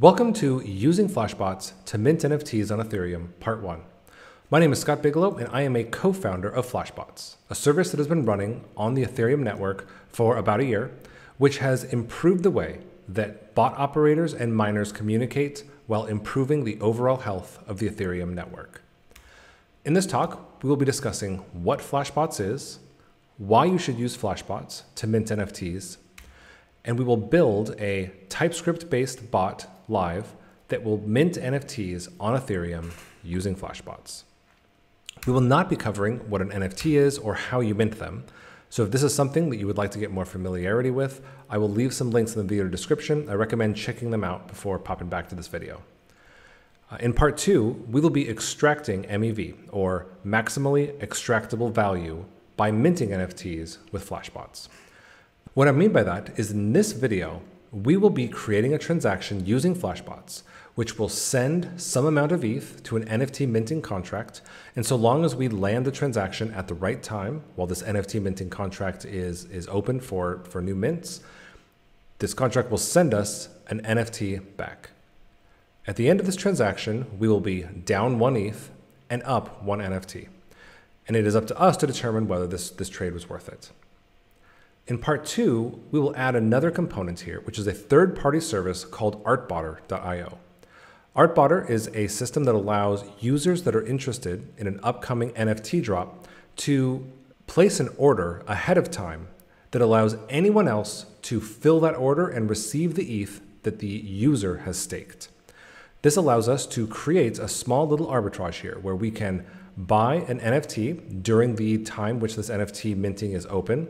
Welcome to Using Flashbots to Mint NFTs on Ethereum, Part 1. My name is Scott Bigelow, and I am a co founder of Flashbots, a service that has been running on the Ethereum network for about a year, which has improved the way that bot operators and miners communicate while improving the overall health of the Ethereum network. In this talk, we will be discussing what Flashbots is, why you should use Flashbots to mint NFTs, and we will build a TypeScript based bot live that will mint NFTs on Ethereum using Flashbots. We will not be covering what an NFT is or how you mint them. So if this is something that you would like to get more familiarity with, I will leave some links in the video description. I recommend checking them out before popping back to this video. Uh, in part two, we will be extracting MEV, or maximally extractable value, by minting NFTs with Flashbots. What I mean by that is in this video, we will be creating a transaction using Flashbots, which will send some amount of ETH to an NFT minting contract. And so long as we land the transaction at the right time, while this NFT minting contract is, is open for, for new mints, this contract will send us an NFT back. At the end of this transaction, we will be down one ETH and up one NFT. And it is up to us to determine whether this, this trade was worth it. In part two, we will add another component here, which is a third party service called artbotter.io. Artbotter is a system that allows users that are interested in an upcoming NFT drop to place an order ahead of time that allows anyone else to fill that order and receive the ETH that the user has staked. This allows us to create a small little arbitrage here where we can buy an NFT during the time which this NFT minting is open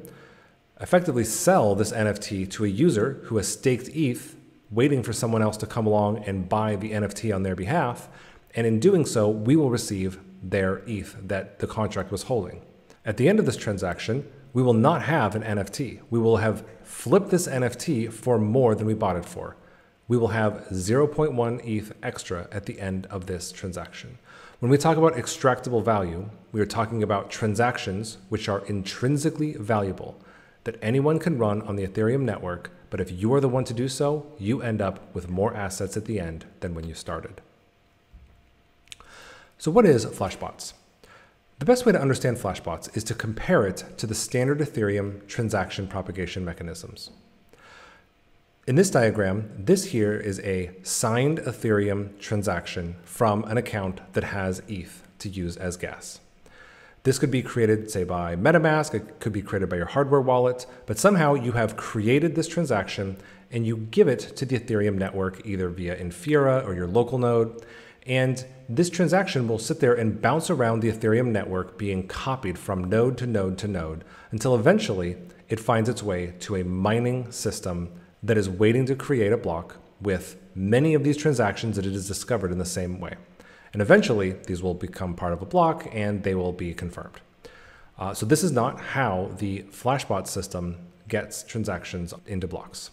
effectively sell this NFT to a user who has staked ETH, waiting for someone else to come along and buy the NFT on their behalf. And in doing so, we will receive their ETH that the contract was holding. At the end of this transaction, we will not have an NFT. We will have flipped this NFT for more than we bought it for. We will have 0.1 ETH extra at the end of this transaction. When we talk about extractable value, we are talking about transactions which are intrinsically valuable that anyone can run on the Ethereum network, but if you are the one to do so, you end up with more assets at the end than when you started. So, what is Flashbots? The best way to understand Flashbots is to compare it to the standard Ethereum transaction propagation mechanisms. In this diagram, this here is a signed Ethereum transaction from an account that has ETH to use as gas. This could be created, say, by MetaMask, it could be created by your hardware wallet, but somehow you have created this transaction and you give it to the Ethereum network either via Infura or your local node. And this transaction will sit there and bounce around the Ethereum network, being copied from node to node to node until eventually it finds its way to a mining system that is waiting to create a block with many of these transactions that it has discovered in the same way. And eventually, these will become part of a block and they will be confirmed. Uh, so this is not how the Flashbot system gets transactions into blocks.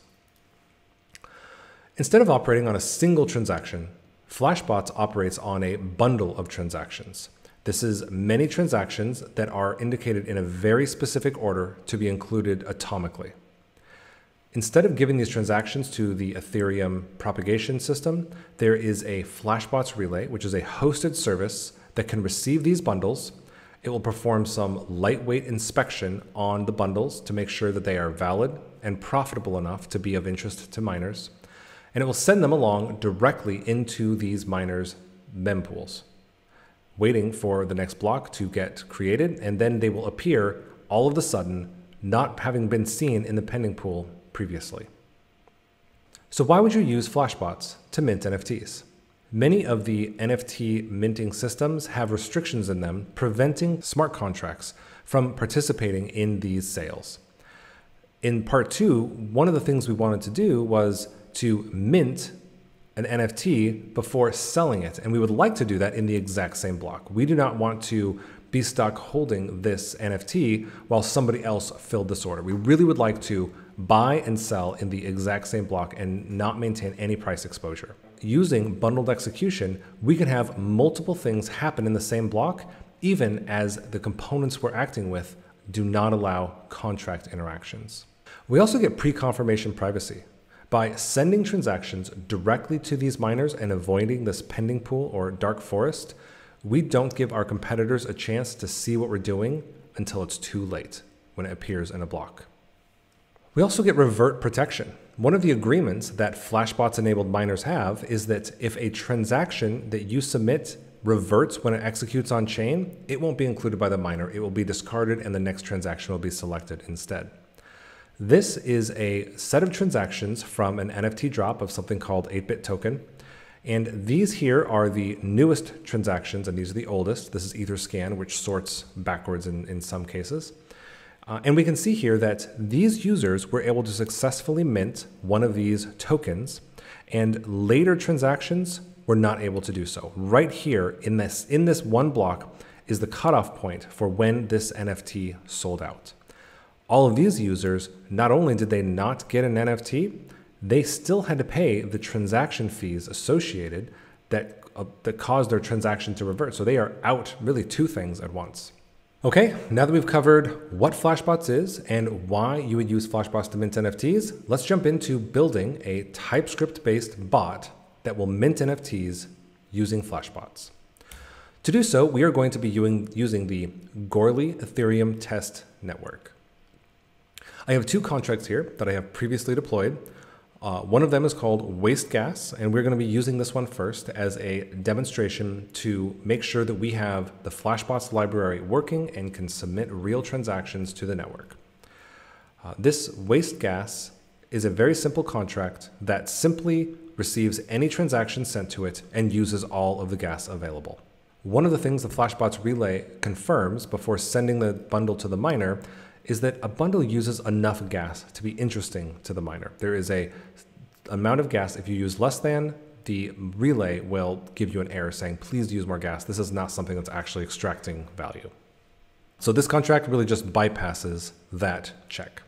Instead of operating on a single transaction, Flashbots operates on a bundle of transactions. This is many transactions that are indicated in a very specific order to be included atomically. Instead of giving these transactions to the Ethereum propagation system, there is a Flashbots relay, which is a hosted service that can receive these bundles. It will perform some lightweight inspection on the bundles to make sure that they are valid and profitable enough to be of interest to miners. And it will send them along directly into these miners' mempools, waiting for the next block to get created, and then they will appear all of a sudden, not having been seen in the pending pool previously. So why would you use Flashbots to mint NFTs? Many of the NFT minting systems have restrictions in them preventing smart contracts from participating in these sales. In part two, one of the things we wanted to do was to mint an NFT before selling it. And we would like to do that in the exact same block. We do not want to be stuck holding this NFT while somebody else filled this order. We really would like to buy and sell in the exact same block and not maintain any price exposure. Using bundled execution, we can have multiple things happen in the same block, even as the components we're acting with do not allow contract interactions. We also get pre confirmation privacy. By sending transactions directly to these miners and avoiding this pending pool or dark forest, we don't give our competitors a chance to see what we're doing until it's too late when it appears in a block. We also get revert protection. One of the agreements that Flashbots enabled miners have is that if a transaction that you submit reverts when it executes on chain, it won't be included by the miner. It will be discarded and the next transaction will be selected instead. This is a set of transactions from an NFT drop of something called 8-bit token. And these here are the newest transactions, and these are the oldest. This is Etherscan, which sorts backwards in, in some cases. Uh, and we can see here that these users were able to successfully mint one of these tokens, and later transactions were not able to do so. Right here in this, in this one block is the cutoff point for when this NFT sold out all of these users, not only did they not get an NFT, they still had to pay the transaction fees associated that, uh, that caused their transaction to revert. So they are out really two things at once. Okay, now that we've covered what Flashbots is and why you would use Flashbots to mint NFTs, let's jump into building a TypeScript-based bot that will mint NFTs using Flashbots. To do so, we are going to be using the Goerli Ethereum Test Network. I have two contracts here that I have previously deployed. Uh, one of them is called Waste Gas, and we're going to be using this one first as a demonstration to make sure that we have the Flashbots library working and can submit real transactions to the network. Uh, this Waste Gas is a very simple contract that simply receives any transaction sent to it and uses all of the gas available. One of the things the Flashbots relay confirms before sending the bundle to the miner is that a bundle uses enough gas to be interesting to the miner. There is a amount of gas. If you use less than, the relay will give you an error saying, please use more gas. This is not something that's actually extracting value. So this contract really just bypasses that check.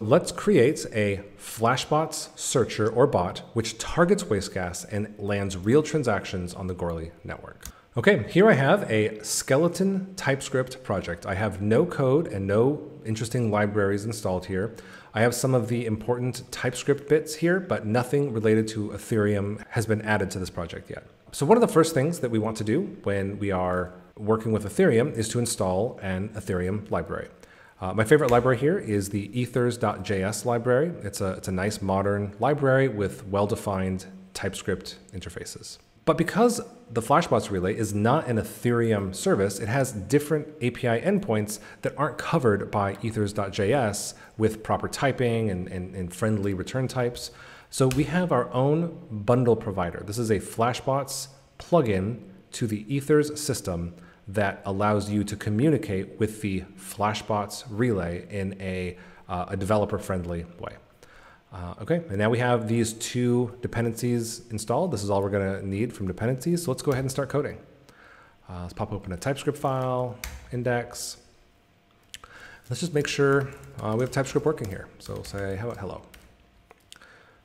Let's create a Flashbots searcher or bot which targets waste gas and lands real transactions on the Goerli network. Okay, here I have a skeleton TypeScript project. I have no code and no interesting libraries installed here. I have some of the important TypeScript bits here, but nothing related to Ethereum has been added to this project yet. So one of the first things that we want to do when we are working with Ethereum is to install an Ethereum library. Uh, my favorite library here is the ethers.js library. It's a, it's a nice modern library with well-defined TypeScript interfaces. But because the Flashbots relay is not an Ethereum service, it has different API endpoints that aren't covered by ethers.js with proper typing and, and, and, friendly return types. So we have our own bundle provider. This is a Flashbots plugin to the Ethers system that allows you to communicate with the Flashbots relay in a, uh, a developer-friendly way. Uh, okay, and now we have these two dependencies installed. This is all we're going to need from dependencies. So let's go ahead and start coding. Uh, let's pop open a TypeScript file, index. Let's just make sure uh, we have TypeScript working here. So say, how about hello?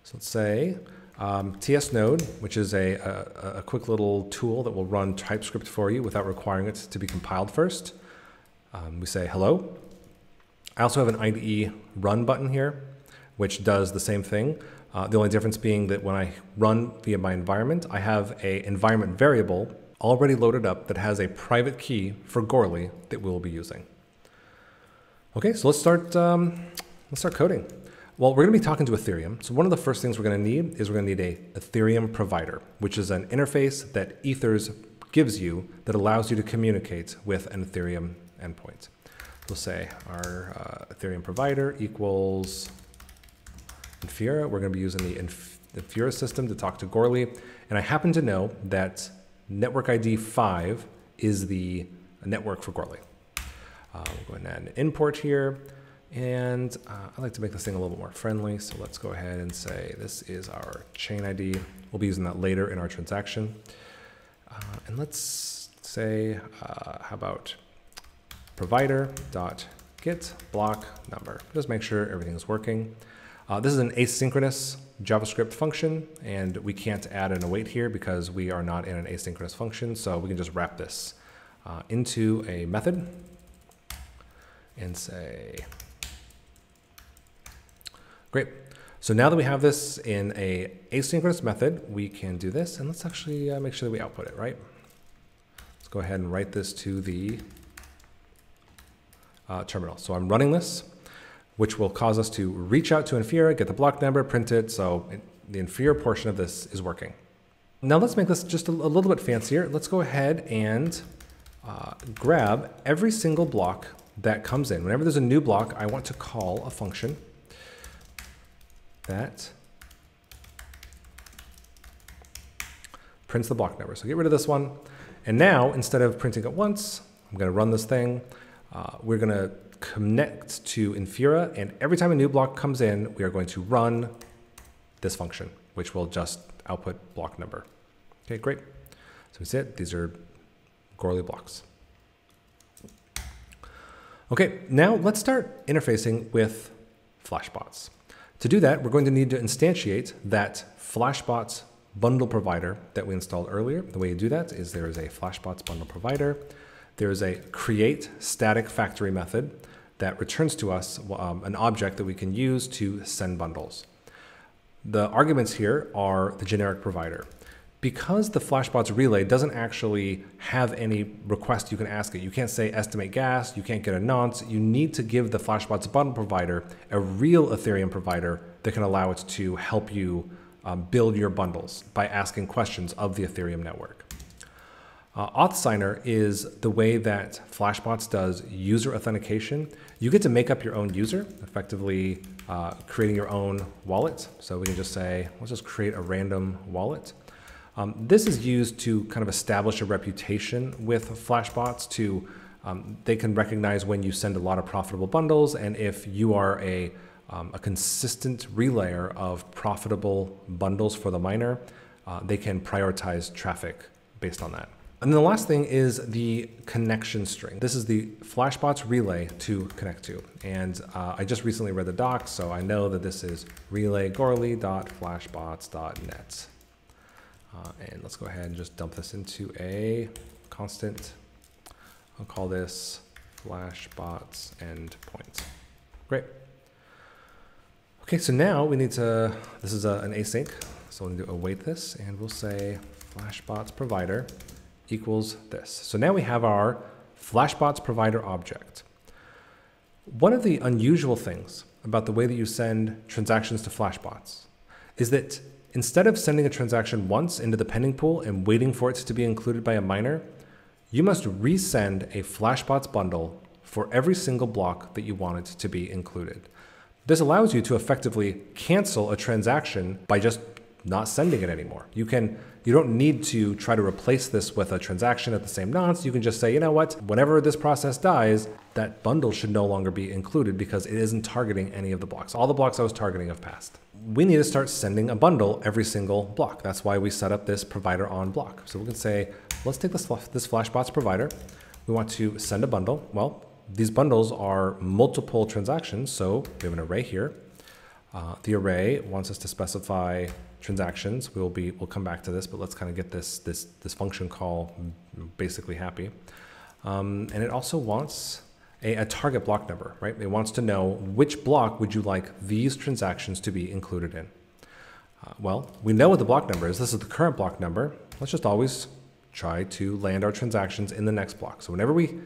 So let's say um, TS Node, which is a, a, a, quick little tool that will run TypeScript for you without requiring it to be compiled first. Um, we say hello. I also have an IDE run button here which does the same thing. Uh, the only difference being that when I run via my environment, I have a environment variable already loaded up that has a private key for Goerli that we'll be using. Okay, so let's start, um, let's start coding. Well, we're going to be talking to Ethereum. So one of the first things we're going to need is we're to need a Ethereum provider, which is an interface that Ethers gives you that allows you to communicate with an Ethereum endpoint. We'll say our uh, Ethereum provider equals Infura. We're going to be using the Infura system to talk to Goerli. And I happen to know that network ID 5 is the network for Goerli. Uh, we'll go ahead and add an import here. And uh, I like to make this thing a little bit more friendly. So let's go ahead and say this is our chain ID. We'll be using that later in our transaction. Uh, and let's say, uh, how about provider dot get block number. Just make sure everything is working. Uh, this is an asynchronous JavaScript function, and we can't add an await here because we are not in an asynchronous function, so we can just wrap this uh, into a method and say, great. So now that we have this in a asynchronous method, we can do this, and let's actually uh, make sure that we output it, right? Let's go ahead and write this to the uh, terminal. So I'm running this, which will cause us to reach out to Infura, get the block number, print it, so the Infura portion of this is working. Now let's make this just a, a little bit fancier. Let's go ahead and uh, grab every single block that comes in. Whenever there's a new block, I want to call a function that prints the block number. So get rid of this one. And now, instead of printing it once, I'm going to run this thing. Uh, we're going to connect to Infura, and every time a new block comes in, we are going to run this function, which will just output block number. Okay, great. So we see it. These are Goerli blocks. Okay, now let's start interfacing with Flashbots. To do that, we're going to need to instantiate that Flashbots bundle provider that we installed earlier. The way you do that is there is a Flashbots bundle provider. There is a create static factory method that returns to us um, an object that we can use to send bundles. The arguments here are the generic provider. Because the Flashbots relay doesn't actually have any request you can ask it, you can't say estimate gas, you can't get a nonce, you need to give the Flashbots bundle provider a real Ethereum provider that can allow it to help you um, build your bundles by asking questions of the Ethereum network. Uh, AuthSigner is the way that Flashbots does user authentication. You get to make up your own user, effectively uh, creating your own wallet. So we can just say, let's just create a random wallet. Um, this is used to kind of establish a reputation with Flashbots to um, they can recognize when you send a lot of profitable bundles and if you are a, um, a consistent relayer of profitable bundles for the miner, uh, they can prioritize traffic based on that. And then the last thing is the connection string. This is the Flashbots relay to connect to. And uh, I just recently read the docs, so I know that this is relay.goerli.flashbots.net. Uh, and let's go ahead and just dump this into a constant. I'll call this flashbots endpoint. Great. Okay, so now we need to, this is a, an async, so we'll need to await this, and we'll say flashbots provider equals this. So now we have our flashbots provider object. One of the unusual things about the way that you send transactions to flashbots is that Instead of sending a transaction once into the pending pool and waiting for it to be included by a miner, you must resend a Flashbots bundle for every single block that you want it to be included. This allows you to effectively cancel a transaction by just not sending it anymore. You can you don't need to try to replace this with a transaction at the same nonce. You can just say, you know what, whenever this process dies, that bundle should no longer be included because it isn't targeting any of the blocks. All the blocks I was targeting have passed we need to start sending a bundle every single block. That's why we set up this provider on block. So we can say, let's take this, this Flashbots provider. We want to send a bundle. Well, these bundles are multiple transactions. So we have an array here. Uh, the array wants us to specify transactions. We'll be we'll come back to this, but let's kind of get this this this function call basically happy. Um, and it also wants a, a, target block number, right? It wants to know which block would you like these transactions to be included in. Uh, well, we know what the block number is. This is the current block number. Let's just always try to land our transactions in the next block. So whenever we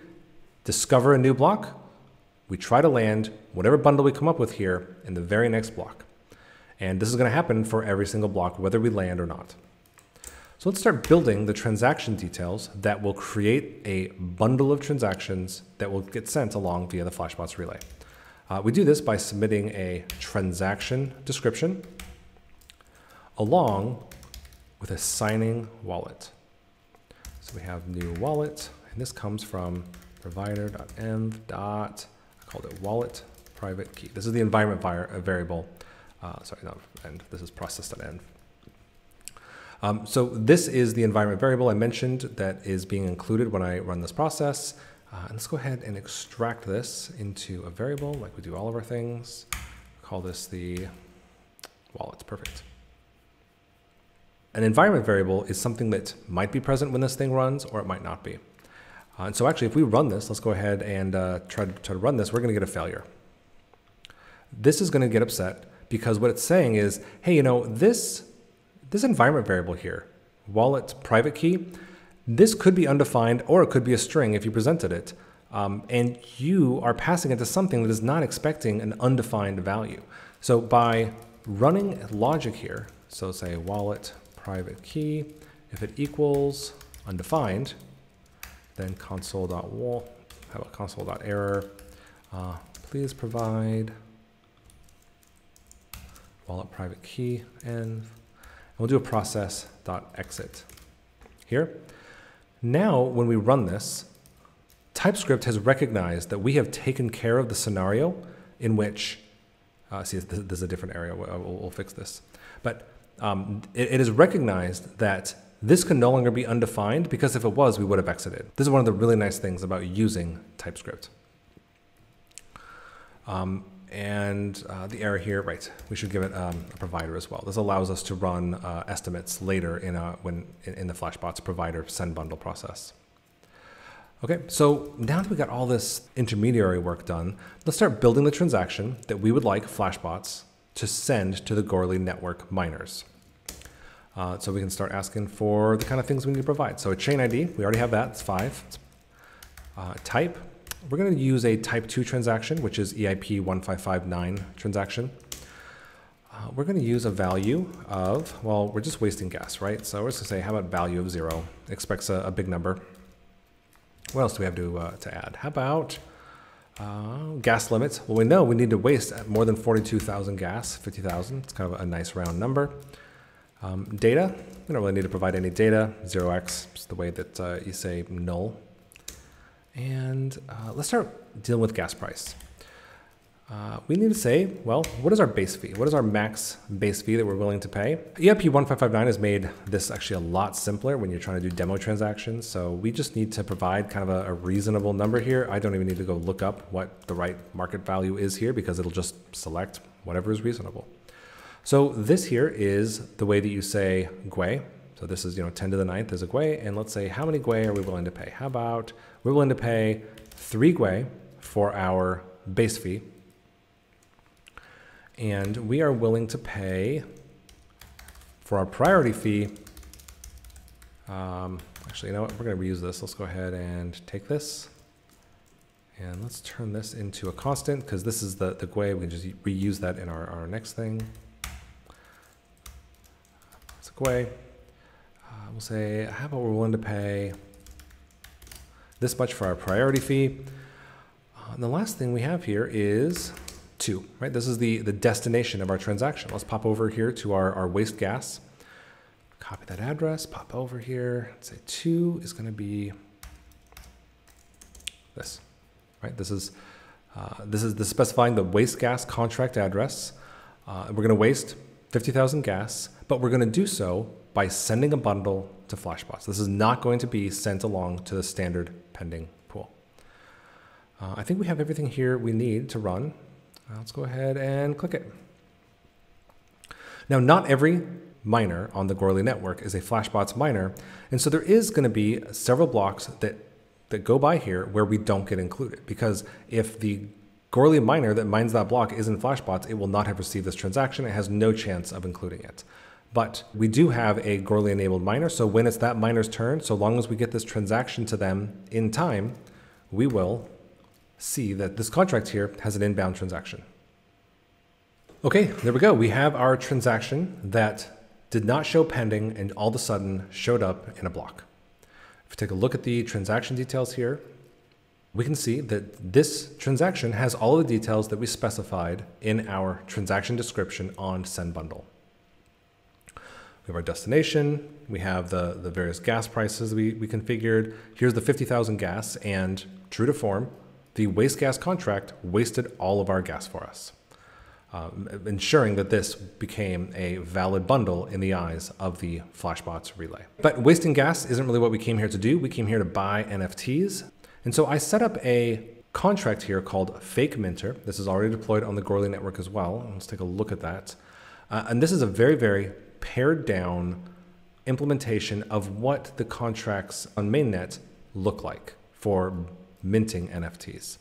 discover a new block, we try to land whatever bundle we come up with here in the very next block. And this is going to happen for every single block, whether we land or not. So let's start building the transaction details that will create a bundle of transactions that will get sent along via the Flashbots relay. Uh, we do this by submitting a transaction description along with a signing wallet. So we have new wallet, and this comes from provider.env I called it wallet private key. This is the environment variable. Uh, sorry, no, and this is process.env um, so this is the environment variable I mentioned that is being included when I run this process. Uh, and let's go ahead and extract this into a variable like we do all of our things. Call this the wallet, perfect. An environment variable is something that might be present when this thing runs or it might not be. Uh, and so actually if we run this, let's go ahead and uh, try, to, try to run this, we're gonna get a failure. This is gonna get upset because what it's saying is, hey, you know, this, this environment variable here, wallet private key, this could be undefined or it could be a string if you presented it. Um, and you are passing it to something that is not expecting an undefined value. So by running logic here, so say wallet private key, if it equals undefined, then console.wall, how about console.error, uh, please provide wallet private key and we'll do a process.exit here. Now, when we run this, TypeScript has recognized that we have taken care of the scenario in which, uh, see, this, is a different area, we'll, we'll fix this. But um, it, it has recognized that this can no longer be undefined because if it was, we would have exited. This is one of the really nice things about using TypeScript. Um, and uh, the error here, right, we should give it um, a provider as well. This allows us to run uh, estimates later in, a, when, in, in the Flashbots provider send bundle process. Okay, so now that we got all this intermediary work done, let's start building the transaction that we would like Flashbots to send to the Goerli network miners. Uh, so we can start asking for the kind of things we need to provide. So a chain ID, we already have that, it's five. Uh, type, we're going to use a type 2 transaction, which is EIP 1559 transaction. Uh, we're going to use a value of, well, we're just wasting gas, right? So we're just going to say, how about value of 0? Expects a, a big number. What else do we have to, uh, to add? How about uh, gas limits? Well, we know we need to waste more than 42,000 gas, 50,000. It's kind of a nice round number. Um, data, we don't really need to provide any data. 0x is the way that uh, you say null. And uh, let's start dealing with gas price. Uh, we need to say, well, what is our base fee? What is our max base fee that we're willing to pay? EIP 1559 has made this actually a lot simpler when you're trying to do demo transactions. So we just need to provide kind of a, a reasonable number here. I don't even need to go look up what the right market value is here because it'll just select whatever is reasonable. So this here is the way that you say gwei. So this is, you know, 10 to the ninth is a gwei. And let's say, how many gwei are we willing to pay? How about we're willing to pay three gwei for our base fee and we are willing to pay for our priority fee. Um, actually, you know what? We're going to reuse this. Let's go ahead and take this. And let's turn this into a constant because this is the, the gwei. We can just reuse that in our, our next thing. It's a gwei. Uh, we'll say, how about we're willing to pay this much for our priority fee. Uh, and the last thing we have here is two, right? This is the, the destination of our transaction. Let's pop over here to our, our waste gas, copy that address, pop over here, say two is gonna be this, right? This is, uh, this is the specifying the waste gas contract address. Uh, we're gonna waste 50,000 gas, but we're gonna do so by sending a bundle to Flashbots. This is not going to be sent along to the standard pending pool. Uh, I think we have everything here we need to run. Let's go ahead and click it. Now, not every miner on the Goerli network is a Flashbots miner, and so there is going to be several blocks that, that go by here where we don't get included, because if the Goerli miner that mines that block is in Flashbots, it will not have received this transaction. It has no chance of including it. But we do have a Goerli enabled miner, so when it's that miner's turn, so long as we get this transaction to them in time, we will see that this contract here has an inbound transaction. Okay, there we go. We have our transaction that did not show pending and all of a sudden showed up in a block. If we take a look at the transaction details here, we can see that this transaction has all the details that we specified in our transaction description on send bundle. We have our destination, we have the, the various gas prices we, we configured. Here's the 50,000 gas and true to form, the waste gas contract wasted all of our gas for us, um, ensuring that this became a valid bundle in the eyes of the Flashbots relay. But wasting gas isn't really what we came here to do. We came here to buy NFTs. And so I set up a contract here called Fake Minter. This is already deployed on the Goerli network as well. Let's take a look at that. Uh, and this is a very, very pared down implementation of what the contracts on mainnet look like for minting NFTs.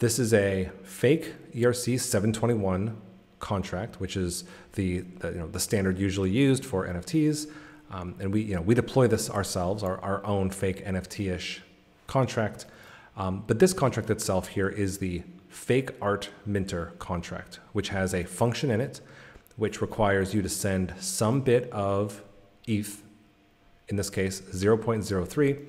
This is a fake ERC 721 contract, which is the, the, you know, the standard usually used for NFTs. Um, and we, you know, we deploy this ourselves, our, our own fake NFT-ish contract. Um, but this contract itself here is the fake art minter contract, which has a function in it, which requires you to send some bit of ETH, in this case 0.03,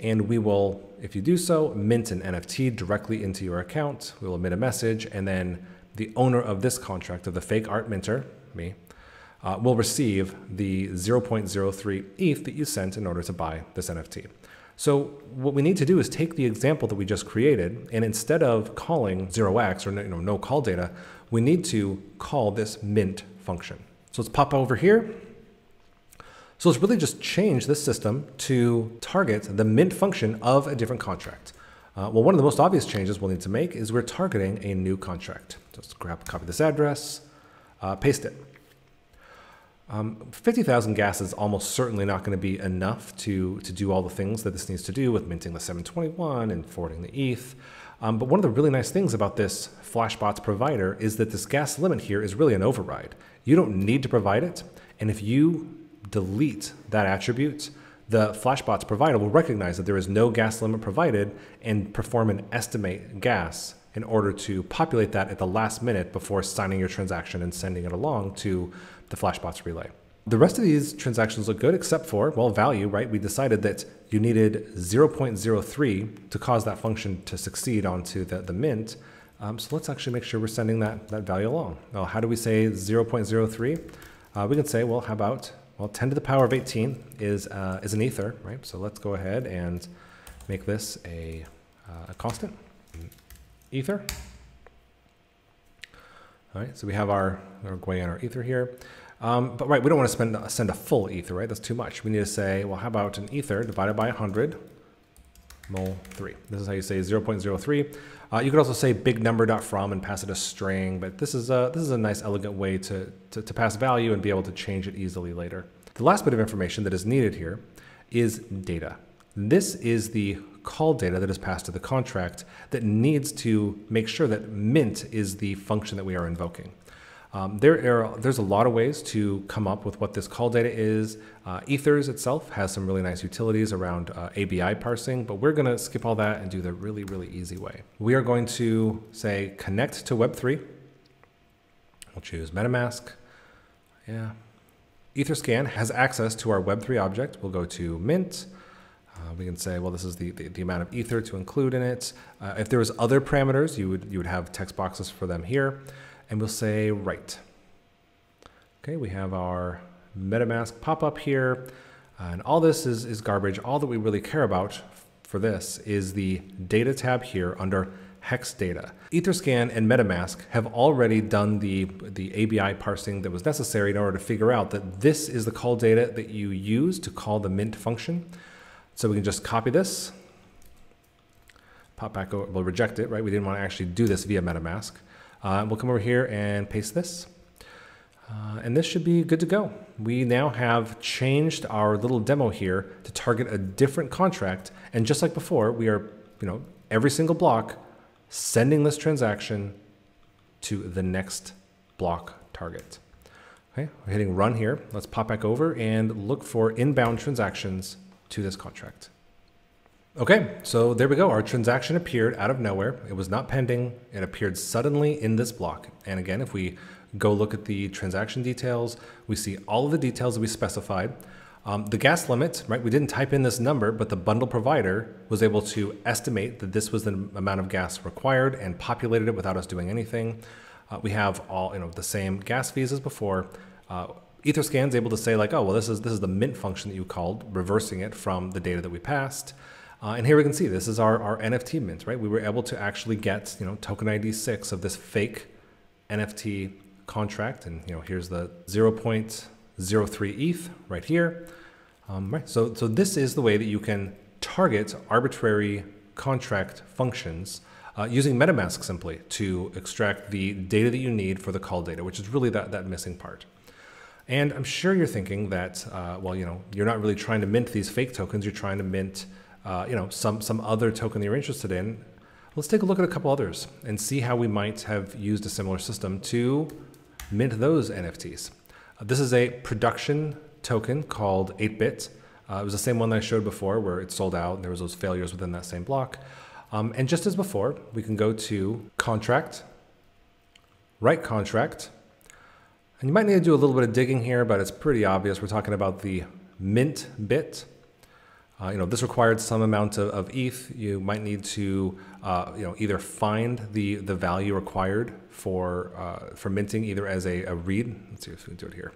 and we will, if you do so, mint an NFT directly into your account. We will emit a message, and then the owner of this contract, of the fake art minter, me, uh, will receive the 0.03 ETH that you sent in order to buy this NFT. So what we need to do is take the example that we just created, and instead of calling 0x or you know, no call data, we need to call this mint function. So let's pop over here. So let's really just change this system to target the mint function of a different contract. Uh, well, one of the most obvious changes we'll need to make is we're targeting a new contract. Just grab, copy this address, uh, paste it. Um, 50,000 gas is almost certainly not going to be enough to, to do all the things that this needs to do with minting the 721 and forwarding the ETH. Um, but one of the really nice things about this Flashbots provider is that this gas limit here is really an override. You don't need to provide it. And if you delete that attribute, the Flashbots provider will recognize that there is no gas limit provided and perform an estimate gas in order to populate that at the last minute before signing your transaction and sending it along to the Flashbots relay. The rest of these transactions look good except for, well, value, right? We decided that you needed 0.03 to cause that function to succeed onto the, the mint. Um, so let's actually make sure we're sending that, that value along. Well, how do we say 0.03? Uh, we can say, well, how about, well, 10 to the power of 18 is, uh, is an ether, right? So let's go ahead and make this a, uh, a constant ether. All right, so we have our, we're going on our ether here. Um, but right, we don't want to spend, send a full ether, right? That's too much. We need to say, well, how about an ether divided by 100 mul 3. This is how you say 0.03. Uh, you could also say big number.from and pass it a string, but this is a, this is a nice elegant way to, to, to pass value and be able to change it easily later. The last bit of information that is needed here is data. This is the call data that is passed to the contract that needs to make sure that mint is the function that we are invoking. Um, there are, there's a lot of ways to come up with what this call data is. Uh, Ethers itself has some really nice utilities around uh, ABI parsing, but we're going to skip all that and do the really, really easy way. We are going to say connect to Web3. We'll choose MetaMask. Yeah. Etherscan has access to our Web3 object. We'll go to Mint. Uh, we can say, well, this is the, the, the, amount of ether to include in it. Uh, if there was other parameters, you would, you would have text boxes for them here and we'll say write. Okay, we have our MetaMask pop up here. Uh, and all this is, is garbage. All that we really care about for this is the data tab here under hex data. Etherscan and MetaMask have already done the, the ABI parsing that was necessary in order to figure out that this is the call data that you use to call the mint function. So we can just copy this, pop back over, we'll reject it, right? We didn't want to actually do this via MetaMask. Uh, we'll come over here and paste this. Uh, and this should be good to go. We now have changed our little demo here to target a different contract. And just like before, we are, you know, every single block sending this transaction to the next block target. Okay, we're hitting run here. Let's pop back over and look for inbound transactions to this contract. Okay, so there we go. Our transaction appeared out of nowhere. It was not pending. It appeared suddenly in this block. And again, if we go look at the transaction details, we see all of the details that we specified. Um, the gas limit, right? We didn't type in this number, but the bundle provider was able to estimate that this was the amount of gas required and populated it without us doing anything. Uh, we have all, you know, the same gas fees as before. Uh, Etherscan's able to say like, oh, well, this is this is the mint function that you called, reversing it from the data that we passed. Uh, and here we can see this is our, our NFT mint, right? We were able to actually get, you know, token ID six of this fake NFT contract. And, you know, here's the 0.03 ETH right here. Um, right. So, so this is the way that you can target arbitrary contract functions uh, using MetaMask simply to extract the data that you need for the call data, which is really that, that missing part. And I'm sure you're thinking that, uh, well, you know, you're not really trying to mint these fake tokens, you're trying to mint uh, you know, some, some other token that you're interested in. Let's take a look at a couple others and see how we might have used a similar system to mint those NFTs. Uh, this is a production token called 8bit. Uh, it was the same one that I showed before where it sold out and there was those failures within that same block. Um, and just as before, we can go to contract, write contract, and you might need to do a little bit of digging here, but it's pretty obvious. We're talking about the mint bit. Uh, you know, this required some amount of, of ETH. You might need to, uh, you know, either find the, the value required for, uh, for minting either as a, a read. Let's see if we can do it here.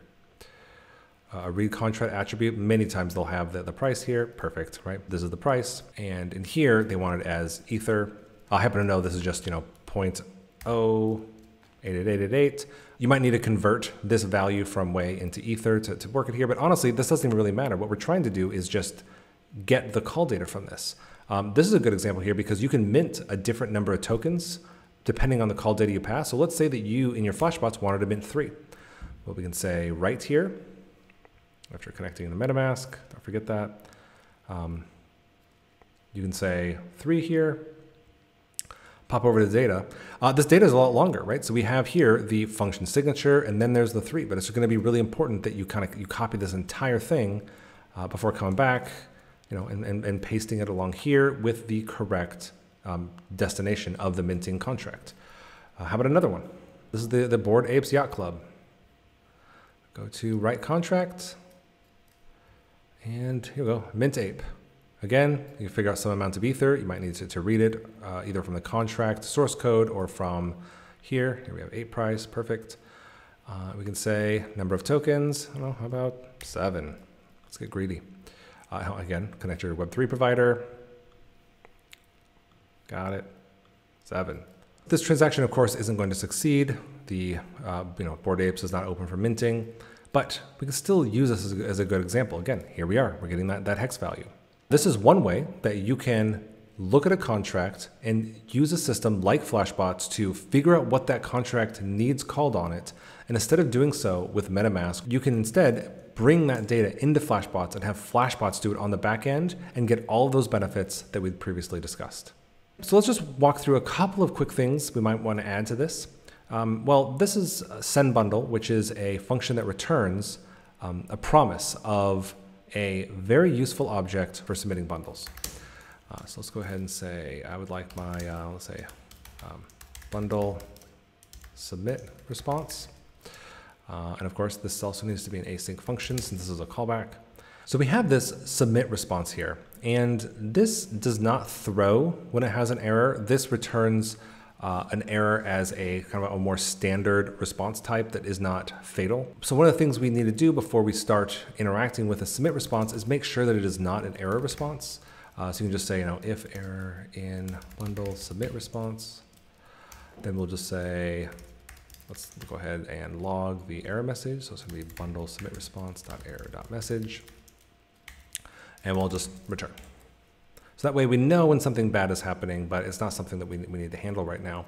Uh, a read contract attribute. Many times they'll have the, the price here. Perfect, right? This is the price. And in here, they want it as Ether. I happen to know this is just, you know, 0.08888. You might need to convert this value from Wei into Ether to, to work it here. But honestly, this doesn't even really matter. What we're trying to do is just get the call data from this. Um, this is a good example here because you can mint a different number of tokens depending on the call data you pass. So let's say that you in your Flashbots wanted to mint three. Well, we can say right here, after connecting the MetaMask, don't forget that. Um, you can say three here, pop over to the data. Uh, this data is a lot longer, right? So we have here the function signature, and then there's the three, but it's going to be really important that you kind of you copy this entire thing uh, before coming back you know, and, and, and pasting it along here with the correct um, destination of the minting contract. Uh, how about another one? This is the, the Bored Apes Yacht Club. Go to write contract, and here we go, mint ape. Again, you figure out some amount of ether. You might need to, to read it uh, either from the contract source code or from here. Here we have ape price, perfect. Uh, we can say number of tokens. I don't know, how about seven? Let's get greedy. Uh, again, connect your Web3 provider. Got it. Seven. This transaction, of course, isn't going to succeed. The uh, you know Bored Apes is not open for minting, but we can still use this as a, as a good example. Again, here we are. We're getting that, that hex value. This is one way that you can look at a contract and use a system like Flashbots to figure out what that contract needs called on it. And instead of doing so with MetaMask, you can instead bring that data into Flashbots and have Flashbots do it on the back end and get all of those benefits that we'd previously discussed. So let's just walk through a couple of quick things we might want to add to this. Um, well, this is send bundle, which is a function that returns um, a promise of a very useful object for submitting bundles. Uh, so let's go ahead and say I would like my, uh, let's say, um, bundle submit response. Uh, and of course, this also needs to be an async function since this is a callback. So we have this submit response here, and this does not throw when it has an error. This returns uh, an error as a kind of a more standard response type that is not fatal. So one of the things we need to do before we start interacting with a submit response is make sure that it is not an error response. Uh, so you can just say, you know, if error in bundle submit response, then we'll just say Let's go ahead and log the error message. So it's gonna be bundle submit response dot error dot message, and we'll just return. So that way we know when something bad is happening, but it's not something that we, we need to handle right now.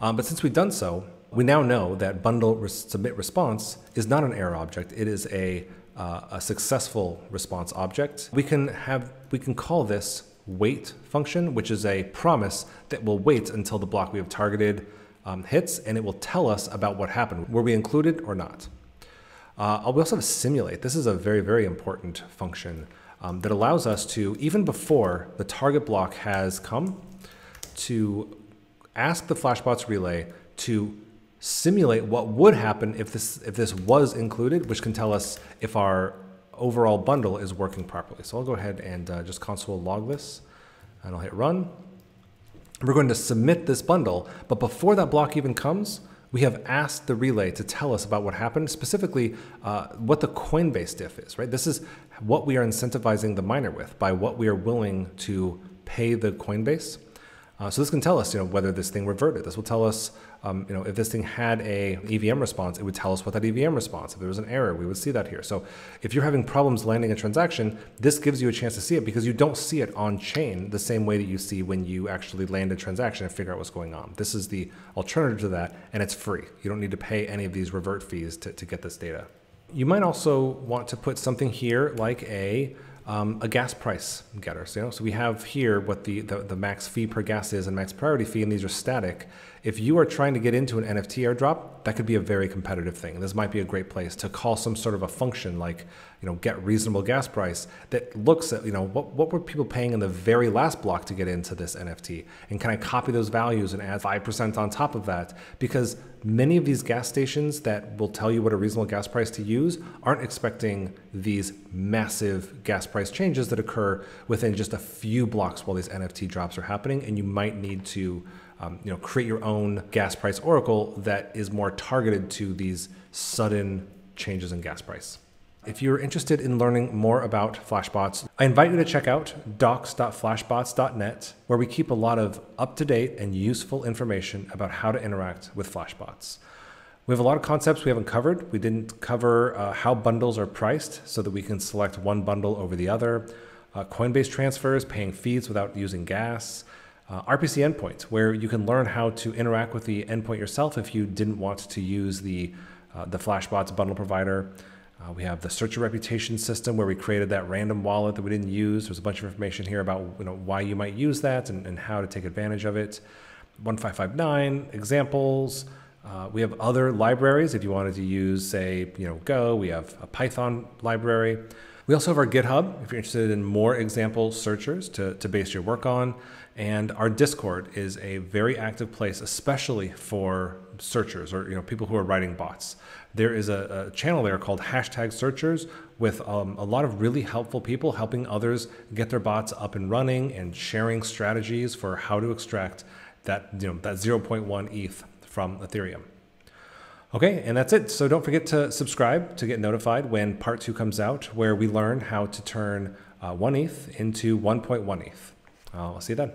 Um, but since we've done so, we now know that bundle res submit response is not an error object. It is a, uh, a successful response object. We can have we can call this wait function, which is a promise that will wait until the block we have targeted um, hits and it will tell us about what happened. Were we included or not? Uh, we also have simulate. This is a very, very important function um, that allows us to, even before the target block has come, to ask the Flashbots relay to simulate what would happen if this, if this was included, which can tell us if our overall bundle is working properly. So I'll go ahead and uh, just console log this and I'll hit run we're going to submit this bundle, but before that block even comes, we have asked the relay to tell us about what happened, specifically uh, what the Coinbase diff is, right? This is what we are incentivizing the miner with by what we are willing to pay the Coinbase. Uh, so this can tell us, you know, whether this thing reverted. This will tell us, um, you know, if this thing had a EVM response, it would tell us what that EVM response. If there was an error, we would see that here. So if you're having problems landing a transaction, this gives you a chance to see it because you don't see it on chain the same way that you see when you actually land a transaction and figure out what's going on. This is the alternative to that, and it's free. You don't need to pay any of these revert fees to, to get this data. You might also want to put something here like a um, a gas price getter. So, you know, so we have here what the, the, the max fee per gas is and max priority fee, and these are static. If you are trying to get into an NFT airdrop, that could be a very competitive thing. This might be a great place to call some sort of a function like, you know, get reasonable gas price that looks at, you know, what, what were people paying in the very last block to get into this NFT? And can I copy those values and add 5% on top of that? Because many of these gas stations that will tell you what a reasonable gas price to use aren't expecting these massive gas price changes that occur within just a few blocks while these NFT drops are happening. And you might need to um, you know, create your own gas price oracle that is more targeted to these sudden changes in gas price. If you're interested in learning more about Flashbots, I invite you to check out docs.flashbots.net, where we keep a lot of up to date and useful information about how to interact with Flashbots. We have a lot of concepts we haven't covered. We didn't cover uh, how bundles are priced so that we can select one bundle over the other, uh, Coinbase transfers, paying fees without using gas, uh, RPC endpoints, where you can learn how to interact with the endpoint yourself if you didn't want to use the, uh, the Flashbots bundle provider. Uh, we have the searcher reputation system where we created that random wallet that we didn't use. There's a bunch of information here about you know, why you might use that and, and how to take advantage of it. 1559 examples. Uh, we have other libraries if you wanted to use, say, you know, Go. We have a Python library. We also have our GitHub if you're interested in more example searchers to, to base your work on. And our Discord is a very active place, especially for searchers or you know people who are writing bots. There is a, a channel there called hashtag searchers with um, a lot of really helpful people helping others get their bots up and running and sharing strategies for how to extract that you know that 0.1 ETH from Ethereum. Okay, and that's it. So don't forget to subscribe to get notified when part two comes out, where we learn how to turn uh, 1 ETH into 1.1 ETH. I'll see you then.